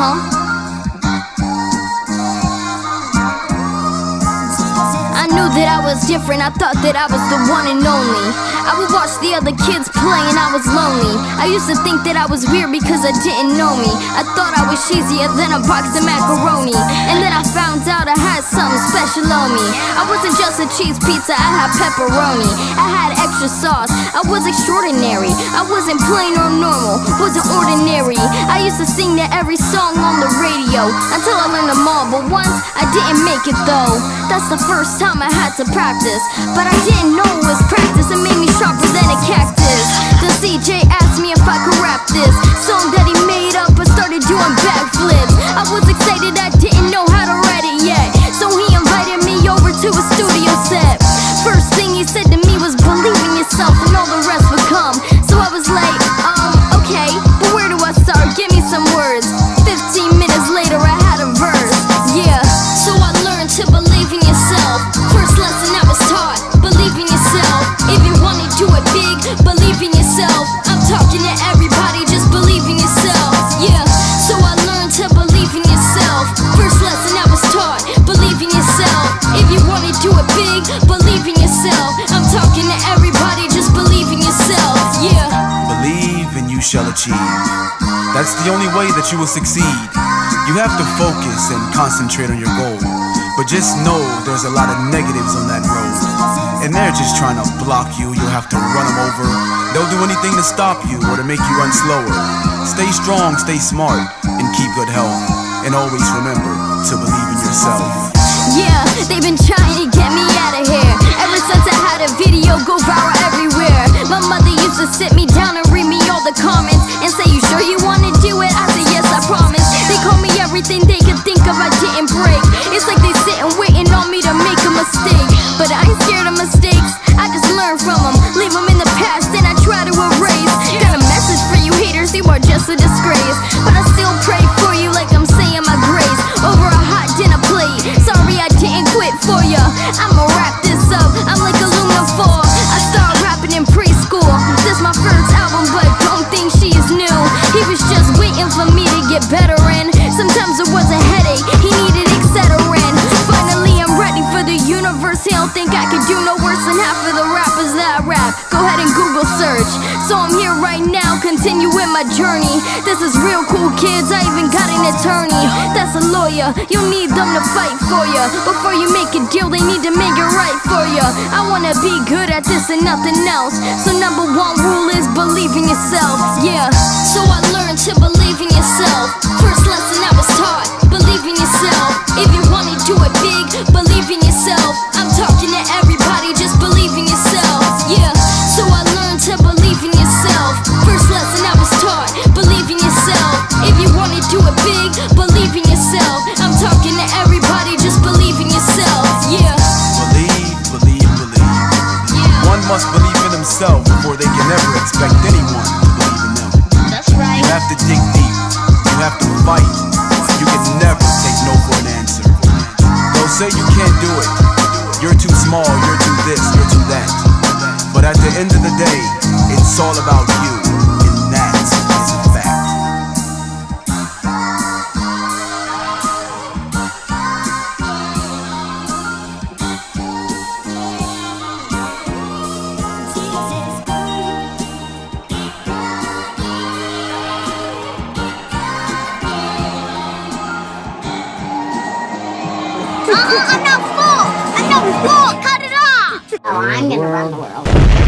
huh. I knew that I was different, I thought that I was the one and only. I would watch the other kids play and I was lonely. I used to think that I was weird because I didn't know me. I thought I was cheesier than a box of macaroni. And then I found out I had something special on me. I wasn't just a cheese pizza, I had pepperoni. I had extra sauce, I was extraordinary. I wasn't plain or normal, wasn't ordinary. To every song on the radio until I learned them all. But once I didn't make it though. That's the first time I had to practice. But I didn't believe in yourself. I'm talking to everybody, just believe in yourself. Yeah. Believe and you shall achieve. That's the only way that you will succeed. You have to focus and concentrate on your goal. But just know there's a lot of negatives on that road. And they're just trying to block you. You'll have to run them over. They'll do anything to stop you or to make you run slower. Stay strong, stay smart, and keep good health. And always remember to believe in yourself. Yeah, they've been trying to get me out of here. Ever since I had a video go viral waiting for me to get better in. Sometimes it was a headache, he needed Excedrin. Finally, I'm ready for the universe. He don't think I could do no worse than half of the rappers that rap. Go ahead and Google search. So I'm here right now, continuing my journey. This is real cool, kids. I even got an attorney. That's a lawyer. You need them to fight for you. Before you make a deal, they need to make it right for you. I wanna be good at this and nothing else. So number one rule is believe in yourself. Yeah. So I learned to believe in yourself. First lesson I was taught. Believe in yourself. Himself before they can ever expect anyone to believe in them. That's right. You have to dig deep. You have to fight. You can never take no for an answer. They'll say you can't do it. You're too small, you're too this, you're too that. But at the end of the day, it's all about you. Uh-uh, I'm not full! I'm not full! Cut it off! Oh, I'm gonna run the world.